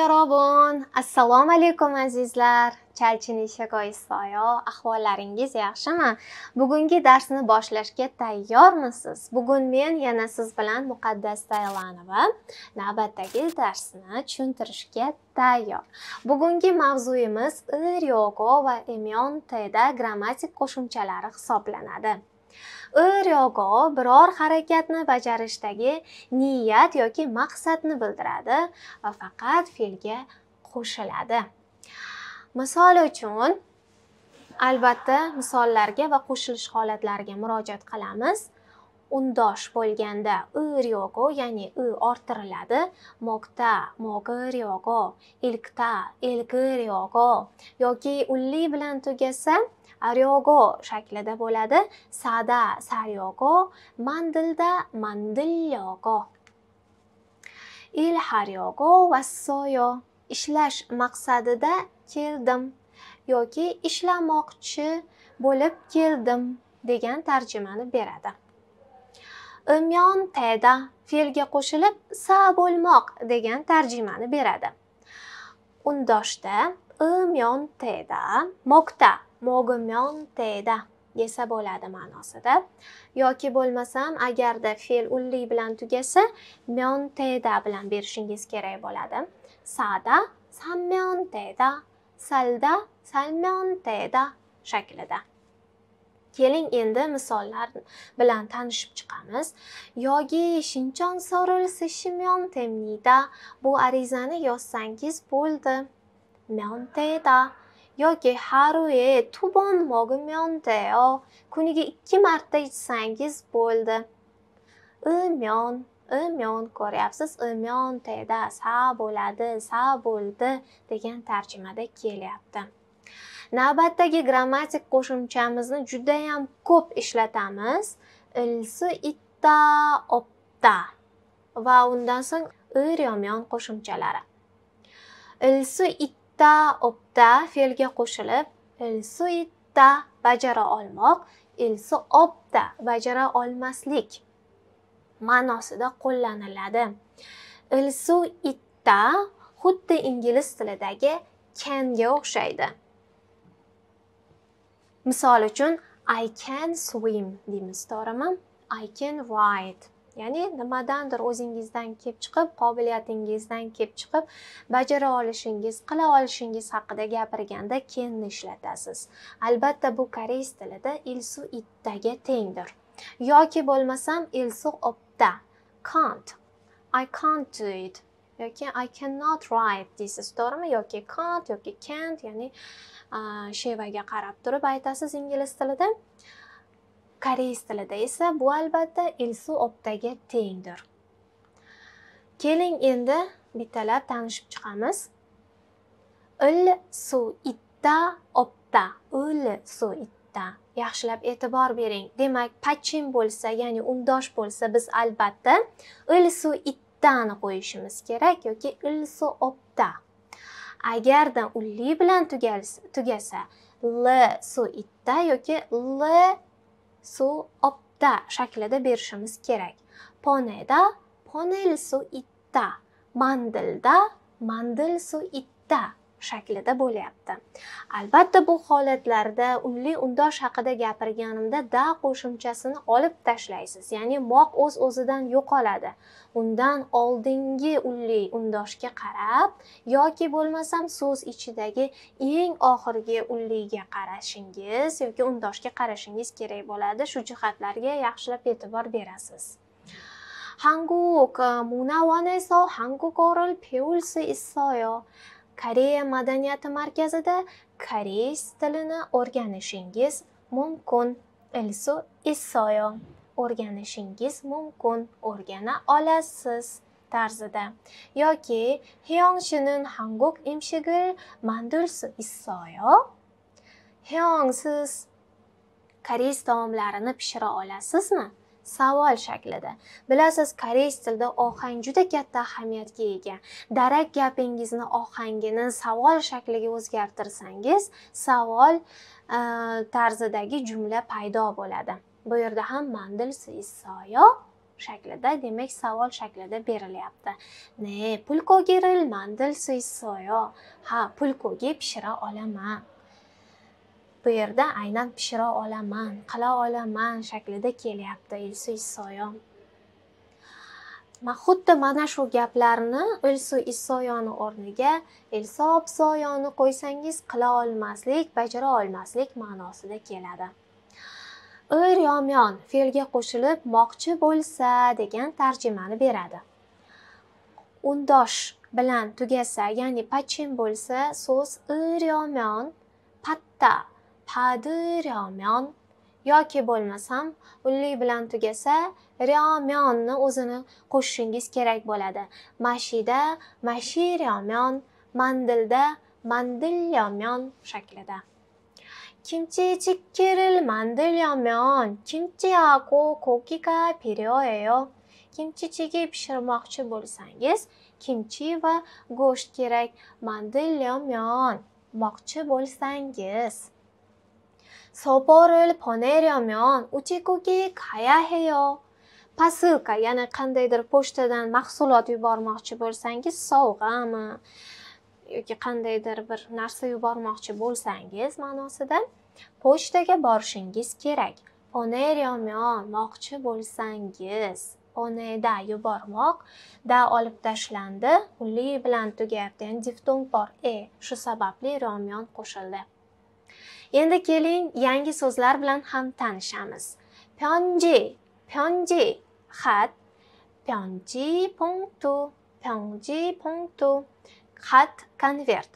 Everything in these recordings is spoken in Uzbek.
yorobun assalomu alaykum azizlar. Chalchini shakoistoyo ahvollaringiz yaxshimi? Bugungi darsni boshlashga tayyormisiz? Bugun men yana siz bilan muqaddas taylanova navbatdagi darsni tushuntirishga tayyor. Bugungi mavzuyimiz ir va emion teda grammatik qo'shimchalari hisoblanadi. Ir yogo biror harakatni bajarishdagi niyat yoki maqsadni bildiradi va faqat fe'lga qo'shiladi. Misol uchun albatta misollarga va qo'shilish holatlariga murojaat qilamiz. Undosh bo'lganda ir ryogo ya'ni ı orttiriladi mokta mogi ryogo ilkta ilgi ryogo yoki ulli bilan tugasa aryogo shaklida bo'ladi. Sada saryogo mandilda mandilyogo. Il haryogo vassoyo ishlash maqsadida keldim yoki ishlamoqchi bo'lib keldim degan tarjimani beradi. Imyon teda fe'lga qo'shilib sa bo'lmoq degan tarjimani beradi. Undoshda imyon teda mokta mog'imyon teda desa bo'ladi ma'nosida. Yoki bo'lmasam agarda fe'l ulli bilan tugasa myon teda bilan berishingiz kerak bo'ladi. Sada sammyon teda salda salmyon teda shaklida. keling endi misollar bilan tanishib chiqamiz. Yogi shinchon so'rilsa shimyon temnida bu arizani yozsangiz bo'ldi. Myonteda. Yoki harue tubon mogi myonteo. Kuniga ikki marta ichsangiz bo'ldi. Imyon imyon ko'ryapsiz. Imyon teda sa bo'ladi sa bo'ldi degan tarjimada kelyapti. Navbatdagi grammatik qo'shimchamizni judayam ko'p ishlatamiz. Ilsi itta opta va undan so'ng iryomyon qo'shimchalari. Ilsi itta opta fe'lga qo'shilib ilsu itta bajara olmoq ilsu opta bajara olmaslik ma'nosida qo'llaniladi. Ilsu itta xuddi ingliz tilidagi canga o'xshaydi. Misol uchun i can swim deymiz to'g'rimi? I can write ya'ni nimadandir o'zingizdan kelib chiqib qobiliyatingizdan kelib chiqib bajara olishingiz qila olishingiz haqida gapirganda kenni ishlatasiz. Albatta bu koreys tilida ilsu ittaga tengdir. Yoki bo'lmasam ilsu opta can't. I can't do it. Yoki i cannot write deysiz to'g'rimi? Yoki can't yoki can't ya'ni shevaga qarab turib aytasiz ingliz tilida. Koreys tilida esa bu albatta ilsu optaga tengdir. Keling endi bittalab tanishib chiqamiz. Il su itta opta. Il su itta. Yaxshilab e'tibor bering. Demak pachin bo'lsa ya'ni undosh bo'lsa biz albatta il su ittani qo'yishimiz kerak yoki il opta agarda unli bilan tugasa l su itta yoki l su opta shaklida berishimiz kerak. Poneda ponel su itta mandilda mandil su itta shaklida bo'lyapti albatta bu holatlarda unli undosh haqida gapirganimda da qo'shimchasini olib tashlaysiz ya'ni moq o'z o'zidan yo'qoladi undan oldingi unli undoshga qarab yoki bo'lmasam so'z ichidagi eng oxirgi unliga qarashingiz yoki undoshga qarashingiz kerak bo'ladi shu jihatlarga yaxshilab e'tibor berasiz 한국 문화원에서 한국어를 배울 수 있어요. Koreya madaniyati markazida koreys tilini o'rganishingiz mumkin. Elsu Isoyo o'rganishingiz mumkin, o'rgana olasiz tarzida yoki Hyongshinun Hanguk imshigil mandulsu Isoyo Hyeongsiz koreys taomlarini pishira olasizmi? Savol shaklida. Bilasiz koreys tilida ohang juda katta ahamiyatga ega. Darak gapingizni ohangini savol shakliga o'zgartirsangiz savol e, tarzidagi jumla paydo bo'ladi. Bu yerda ham mandil soyo shaklida demak savol shaklida berilyapti. Ne pulkogi rilmandil soyo ha pulkogi pishira olaman. Bu yerda aynan pishira olaman qila olaman shaklida kelyapti ilsu issoyo xuddi mana shu gaplarni ilsu issoyoni o'rniga ilso soyoni qo'ysangiz qila olmaslik bajara olmaslik ma'nosida keladi. Ir yomyon fe'lga qo'shilib moqchi bo'lsa degan tarjimani beradi. Undosh bilan tugasa ya'ni pachin bo'lsa so'z ir yomyon patta padir yomyon yoki bo'lmasam unli bilan tugasa ryomyonni o'zini qo'shishingiz kerak bo'ladi mashida mashiryomyon mandilda mandilyomyon shaklida 김치찌개를 만들려면 김치하고 고기가 필요해요. 김치찌개 pishirmoqchi bo'lsangiz kimchi va go'sht kerak 만들려면 moqchi bo'lsangiz sobor을 보내려면 우체국에 가야 해요. pasilka ya'ni qandaydir pochtadan mahsulot yubormoqchi bo'lsangiz sovg'ami yoki qandaydir bir narsa yubormoqchi bo'lsangiz ma'nosida pochtaga borishingiz kerak poneryomion moqchi bo'lsangiz poneda yubormoq da olib tashlandi li bilan tugayapti ya'ni diftong bor e shu sababli romyon qo'shildi endi keling yangi so'zlar bilan ham tanishamiz. Pyonji pyonji xat pyonji punktu pyonji punktu xat konvert.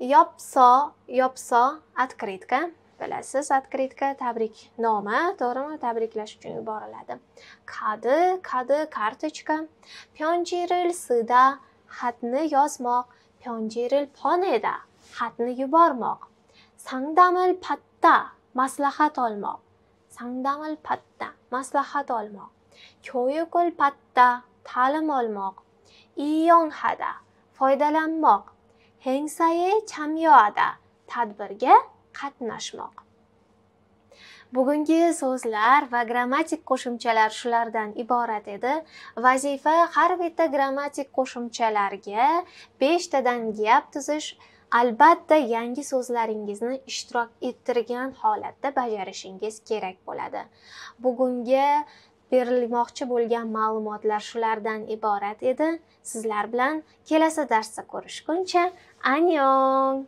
Yopso yopso открытка bilasiz открытка tabriknoma to'g'rimi? Tabriklash uchun yuboriladi. Kadi kadi kartochka. Pyonjiril sida xatni yozmoq pyonjiril poneda xatni yubormoq. 상담을 받다, maslahat olmoq 상담을 받다, maslahat olmoq ko'yukul 받다, ta'lim olmoq iyonhada foydalanmoq hengsaye chamyoada tadbirga qatnashmoq bugungi so'zlar va grammatik qo'shimchalar shulardan iborat edi. Vazifa har bitta grammatik qo'shimchalarga beshtadan gap tuzish albatta yangi so'zlaringizni ishtirok ettirgan holatda bajarishingiz kerak bo'ladi. Bugungi berilmoqchi bo'lgan ma'lumotlar shulardan iborat edi. Sizlar bilan kelasi darsda ko'rishguncha anyong